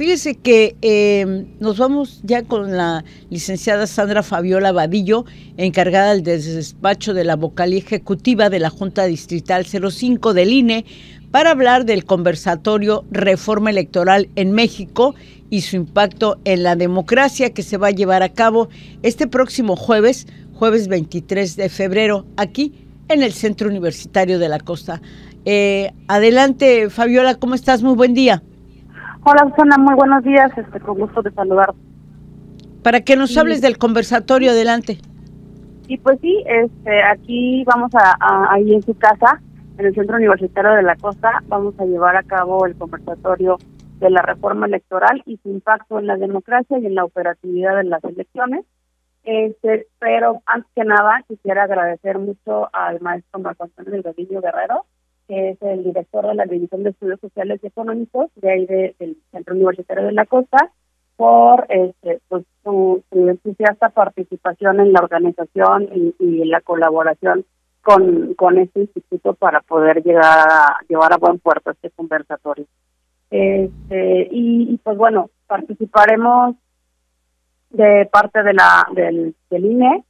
fíjese que eh, nos vamos ya con la licenciada Sandra Fabiola Vadillo, encargada del despacho de la vocalía ejecutiva de la Junta Distrital 05 del INE, para hablar del conversatorio Reforma Electoral en México y su impacto en la democracia que se va a llevar a cabo este próximo jueves, jueves 23 de febrero, aquí en el Centro Universitario de la Costa. Eh, adelante, Fabiola, ¿cómo estás? Muy buen día. Hola, Susana, muy buenos días, este, con gusto de saludar. Para que nos hables del conversatorio, adelante. Y pues sí, este, aquí vamos a, ahí en su casa, en el Centro Universitario de la Costa, vamos a llevar a cabo el conversatorio de la reforma electoral y su impacto en la democracia y en la operatividad de las elecciones. Este, pero antes que nada quisiera agradecer mucho al maestro Marco Antonio del Guerrero, que es el director de la División de Estudios Sociales y Económicos de ahí del Centro Universitario de la Costa, por este, pues, su, entusiasta participación en la organización y, y la colaboración con, con este instituto para poder llegar a, llevar a buen puerto este conversatorio. Este, y, pues bueno, participaremos de parte de la del, del INE,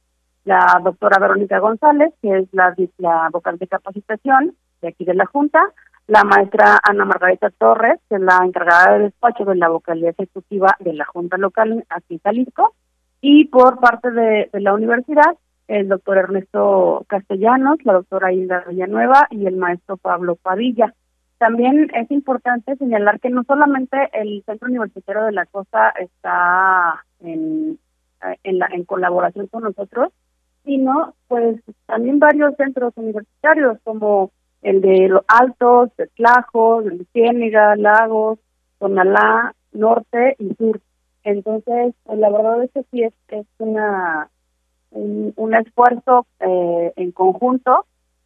la doctora Verónica González, que es la, la vocal de capacitación, de aquí de la Junta, la maestra Ana Margarita Torres, que es la encargada de despacho de la vocalía ejecutiva de la Junta Local aquí en Jalisco, y por parte de, la universidad, el doctor Ernesto Castellanos, la doctora Hilda Villanueva y el maestro Pablo Padilla. También es importante señalar que no solamente el Centro Universitario de la Costa está en, en, la, en colaboración con nosotros, sino pues también varios centros universitarios como el de los Altos, de Tlajos, de Ciénega, Lagos, Tonalá, Norte y Sur. Entonces, pues, la verdad es que sí es, es una un, esfuerzo eh, en conjunto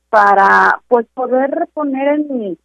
para pues poder poner en,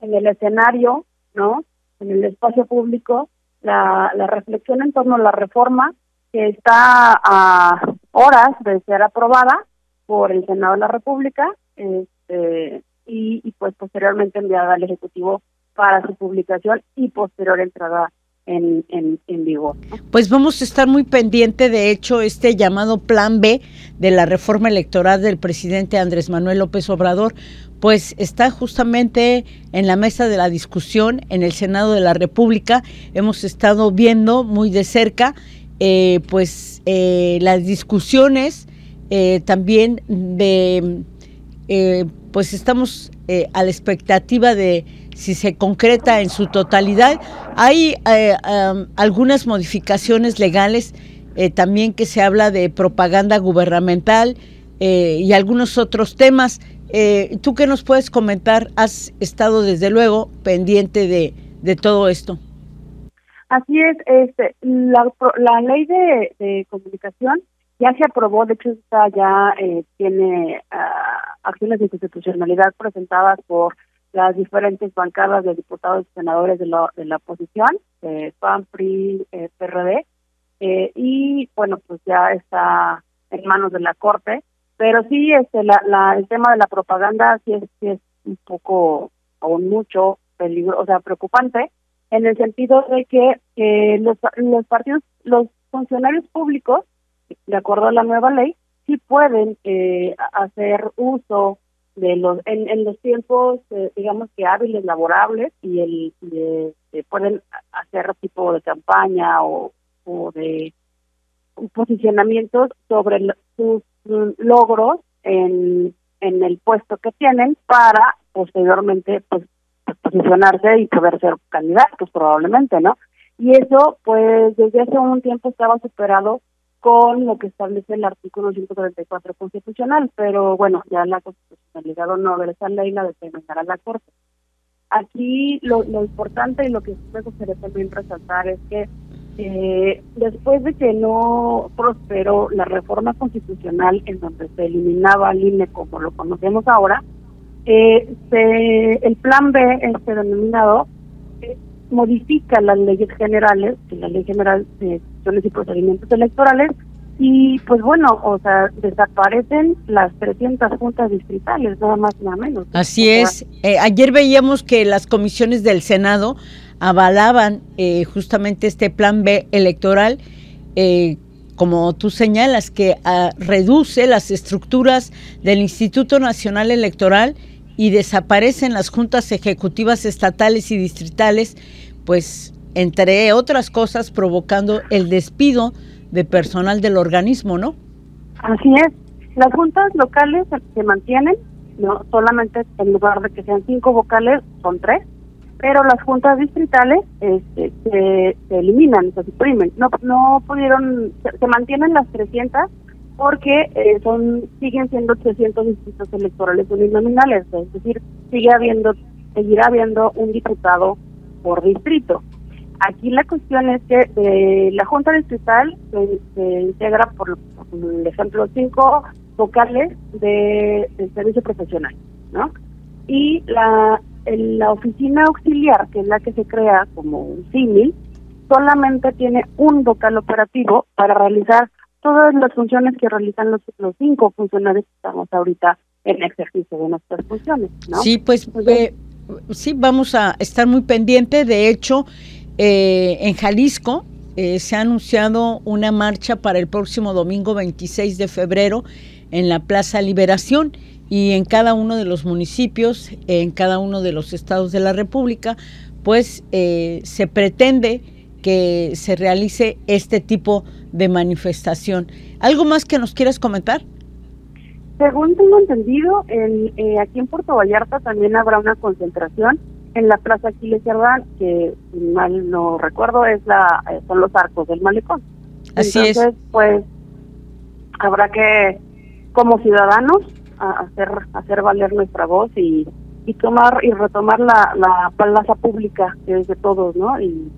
en el escenario, ¿no? En el espacio público la, la reflexión en torno a la reforma que está a horas de ser aprobada por el Senado de la República. Este, y, pues posteriormente enviada al Ejecutivo para su publicación y posterior entrada en, en, en, vigor. Pues vamos a estar muy pendiente, de hecho, este llamado Plan B de la reforma electoral del presidente Andrés Manuel López Obrador, pues está justamente en la mesa de la discusión en el Senado de la República. Hemos estado viendo muy de cerca, eh, pues, eh, las discusiones eh, también de eh, pues estamos eh, a la expectativa de si se concreta en su totalidad. Hay eh, algunas modificaciones legales también que se habla de propaganda gubernamental y algunos otros temas. ¿Tú qué nos puedes comentar? Has estado desde luego pendiente de, de todo esto. Así es, este, la, la ley de, comunicación ya se aprobó, de hecho está ya eh, tiene uh, acciones de constitucionalidad presentadas por las diferentes bancadas de diputados y senadores de la, de la oposición, eh, PAN, PRI, eh, PRD, eh, y bueno, pues ya está en manos de la Corte, pero sí este la, la el tema de la propaganda sí es, sí es un poco o mucho peligro, o sea, preocupante en el sentido de que eh, los los partidos los funcionarios públicos de acuerdo a la nueva ley, sí pueden eh, hacer uso de los en, en los tiempos, eh, digamos que hábiles, laborables, y el pueden hacer tipo de campaña o, o de posicionamientos sobre sus logros en, en el puesto que tienen para posteriormente pues posicionarse y poder ser candidatos probablemente, ¿no? Y eso pues desde hace un tiempo estaba superado con lo que establece el artículo 134 constitucional, pero bueno, ya la constitucionalidad o no de esa ley la determinará la Corte. Aquí lo, lo importante y lo que me gustaría también resaltar es que eh, después de que no prosperó la reforma constitucional en donde se eliminaba el INE como lo conocemos ahora, eh, el plan B, este denominado, modifica las leyes generales, la ley general de y procedimientos electorales, y pues bueno, o sea, desaparecen las 300 juntas distritales, nada más nada menos. Así es. Eh, ayer veíamos que las comisiones del Senado avalaban eh, justamente este plan B electoral, eh, como tú señalas, que ah, reduce las estructuras del Instituto Nacional Electoral y desaparecen las juntas ejecutivas estatales y distritales, pues entre otras cosas provocando el despido de personal del organismo, ¿no? Así es. Las juntas locales se mantienen, no solamente en lugar de que sean cinco vocales, son tres, pero las juntas distritales este, se, eliminan, se suprimen. No, no pudieron, se, mantienen las 300 porque eh, son siguen siendo 300 distritos electorales uninominales, es decir, sigue habiendo, seguirá habiendo un diputado por distrito. Aquí la cuestión es que eh, la Junta Distrital se, integra, por, por, ejemplo, cinco vocales de, del servicio profesional, ¿no? Y la, la oficina auxiliar, que es la que se crea como un símil, solamente tiene un vocal operativo para realizar todas las funciones que realizan los, los cinco funcionarios que estamos ahorita en ejercicio de nuestras funciones, ¿no? Sí, pues eh, sí, vamos a estar muy pendiente. De hecho, eh, en Jalisco eh, se ha anunciado una marcha para el próximo domingo 26 de febrero en la Plaza Liberación y en cada uno de los municipios, en cada uno de los estados de la República, pues eh, se pretende que se realice este tipo de manifestación. ¿Algo más que nos quieras comentar? Según tengo entendido, en, eh, aquí en Puerto Vallarta también habrá una concentración en la Plaza Aquiles Cerdán, que mal no recuerdo es la eh, son los arcos del malecón. Así Entonces, pues habrá que como ciudadanos a hacer hacer valer nuestra voz y, y tomar y retomar la, la plaza pública que es de todos, ¿no? Y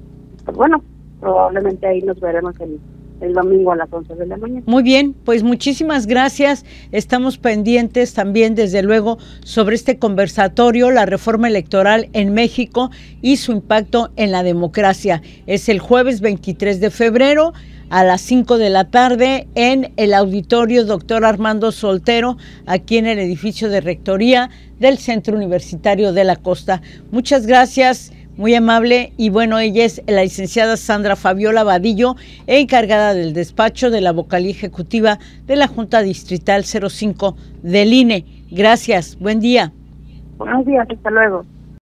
pues bueno, probablemente ahí nos veremos el, el domingo a las 11 de la mañana. Muy bien, pues muchísimas gracias. Estamos pendientes también, desde luego, sobre este conversatorio, la reforma electoral en México y su impacto en la democracia. Es el jueves 23 de febrero a las 5 de la tarde en el auditorio doctor Armando Soltero, aquí en el edificio de rectoría del Centro Universitario de la Costa. Muchas gracias, muy amable. Y bueno, ella es la licenciada Sandra Fabiola Vadillo, encargada del despacho de la vocalía ejecutiva de la Junta Distrital 05 del INE. Gracias, buen día. Buenos días, hasta luego.